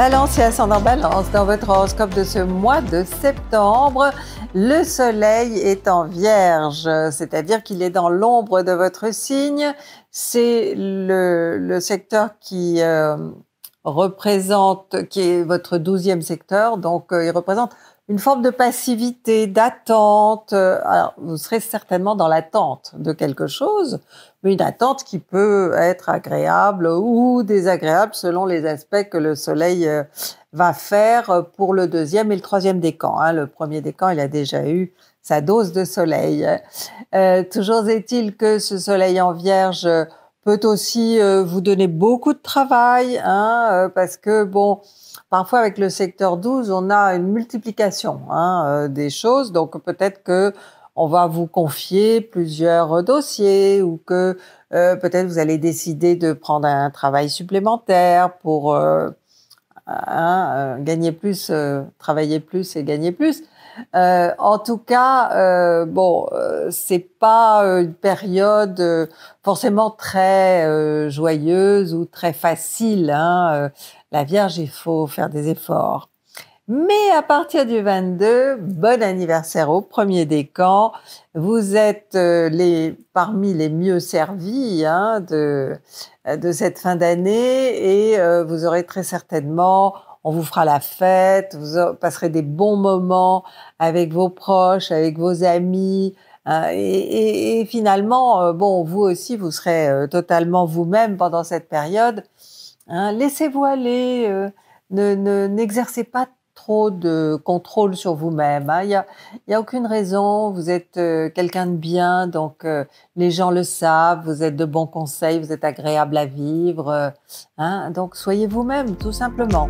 Balance et ascendant balance, dans votre horoscope de ce mois de septembre, le soleil est en vierge, c'est-à-dire qu'il est dans l'ombre de votre signe. C'est le, secteur qui euh, représente, qui est votre douzième secteur, donc euh, il représente une forme de passivité, d'attente. Alors, vous serez certainement dans l'attente de quelque chose, mais une attente qui peut être agréable ou désagréable selon les aspects que le Soleil euh, va faire pour le deuxième et le troisième décan. Hein. Le premier décan, il a déjà eu sa dose de Soleil. Euh, toujours est-il que ce Soleil en Vierge peut aussi euh, vous donner beaucoup de travail, hein, parce que bon, Parfois, avec le secteur 12, on a une multiplication hein, euh, des choses. Donc, peut-être que on va vous confier plusieurs dossiers ou que euh, peut-être vous allez décider de prendre un travail supplémentaire pour euh, hein, gagner plus, travailler plus et gagner plus. En tout cas, bon, c'est pas une période forcément très joyeuse ou très facile. Hein, la Vierge, il faut faire des efforts. Mais à partir du 22, bon anniversaire au premier décan. Vous êtes euh, les, parmi les mieux servis hein, de, de cette fin d'année et euh, vous aurez très certainement, on vous fera la fête, vous passerez des bons moments avec vos proches, avec vos amis. Hein, et, finalement, euh, bon, vous aussi, vous serez totalement vous-même pendant cette période. Hein, laissez-vous aller, euh, ne, n'exercez pas trop de contrôle sur vous-même. Hein. Il n'y a, aucune raison, vous êtes euh, quelqu'un de bien, donc euh, les gens le savent, vous êtes de bons conseils, vous êtes agréable à vivre. Donc soyez vous-même, tout simplement.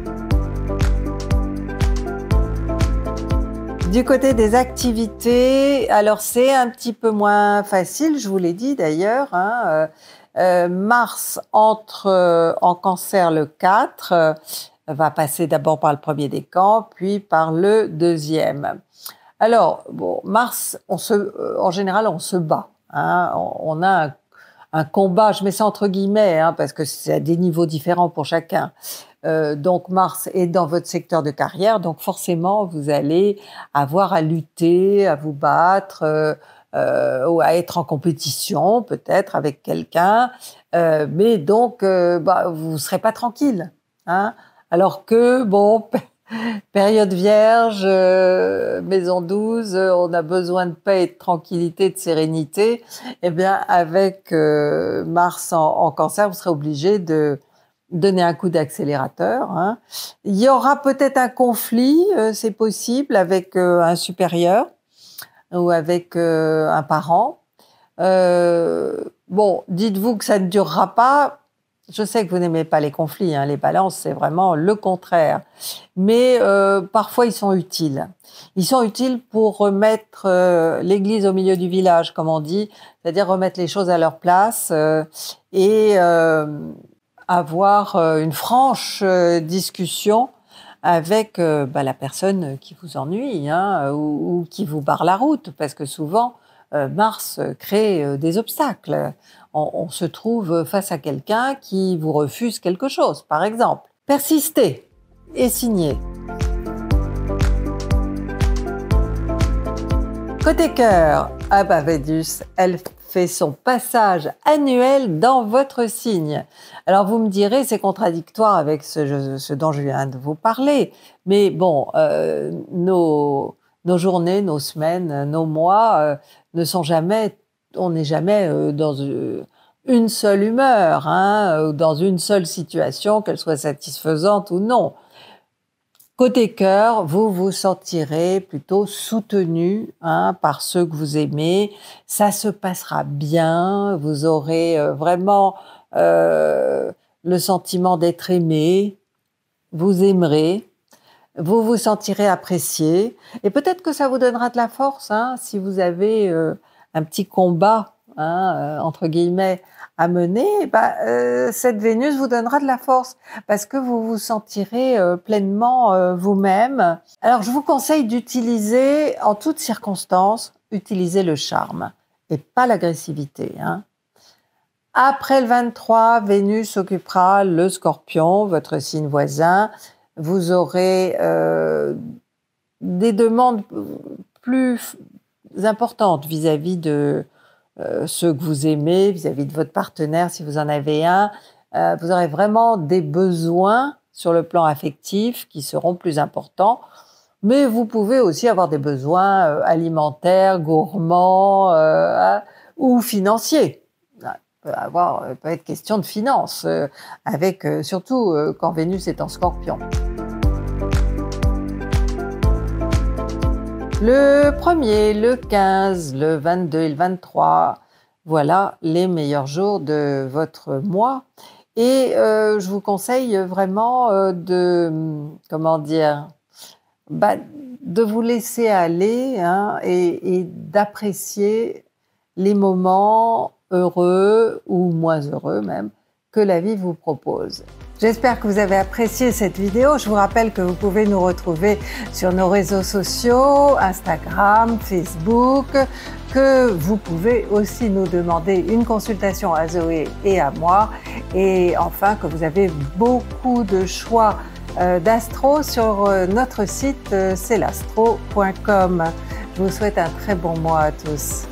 Du côté des activités, alors c'est un petit peu moins facile, je vous l'ai dit d'ailleurs. Hein, euh, Mars entre euh, en cancer le 4, euh, va passer d'abord par le premier décan, puis par le deuxième. Alors, Mars, on se, en général, on se bat. Hein, on, a combat, je mets ça entre guillemets, hein, parce que c'est à des niveaux différents pour chacun. donc Mars est dans votre secteur de carrière, donc forcément vous allez avoir à lutter, à vous battre, euh, ou à être en compétition peut-être avec quelqu'un, euh, mais donc euh, bah, vous serez pas tranquille. Hein Alors que bon, période vierge, maison 12, on a besoin de paix, de tranquillité, de sérénité. Eh bien, avec Mars en, Cancer, vous serez obligé de donner un coup d'accélérateur. Hein. Il y aura peut-être un conflit, c'est possible, avec un supérieur ou avec euh, un parent. Euh, bon, dites-vous que ça ne durera pas. Je sais que vous n'aimez pas les conflits, hein, les balances, c'est vraiment le contraire. Mais euh, parfois, ils sont utiles. Ils sont utiles pour remettre euh, l'église au milieu du village, comme on dit, c'est-à-dire remettre les choses à leur place euh, et avoir une franche discussion avec bah, la personne qui vous ennuie hein, ou, qui vous barre la route, parce que souvent, Mars crée euh, des obstacles. On, se trouve face à quelqu'un qui vous refuse quelque chose, par exemple. Persistez et signez. Côté cœur, ah bah Vénus, elle fait son passage annuel dans votre signe. Alors vous me direz, c'est contradictoire avec ce, dont je viens de vous parler, mais bon, euh, nos, nos, journées, nos semaines, nos mois euh, ne sont jamais, on n'est jamais euh, dans une seule humeur, hein, dans une seule situation, qu'elle soit satisfaisante ou non. Côté cœur, vous vous sentirez plutôt soutenu hein, par ceux que vous aimez. Ça se passera bien. Vous aurez euh, vraiment euh, le sentiment d'être aimé. Vous aimerez. Vous vous sentirez apprécié. Et peut-être que ça vous donnera de la force hein, si vous avez euh, un petit combat hein, entre guillemets à mener, bah, euh, cette Vénus vous donnera de la force parce que vous vous sentirez euh, pleinement euh, vous-même. Alors je vous conseille d'utiliser en toutes circonstances, utiliser le charme et pas l'agressivité. Hein. Après le 23, Vénus occupera le scorpion, votre signe voisin. Vous aurez euh, des demandes plus importantes vis-à-vis de euh, ceux que vous aimez, vis-à-vis de votre partenaire si vous en avez un. Euh, vous aurez vraiment des besoins sur le plan affectif qui seront plus importants. Mais vous pouvez aussi avoir des besoins alimentaires, gourmands ou financiers peut avoir peut être question de finances, avec surtout quand Vénus est en Scorpion. Le 1er, le 15, le 22 et le 23, voilà les meilleurs jours de votre mois. Et euh, je vous conseille vraiment euh, de, comment dire, bah, de vous laisser aller hein, et, et d'apprécier les moments heureux ou moins heureux même que la vie vous propose. J'espère que vous avez apprécié cette vidéo. Je vous rappelle que vous pouvez nous retrouver sur nos réseaux sociaux, Instagram, Facebook, que vous pouvez aussi nous demander une consultation à Zoé et à moi. Et enfin, que vous avez beaucoup de choix euh, d'astro sur euh, notre site, euh, c'est. Je vous souhaite un très bon mois à tous.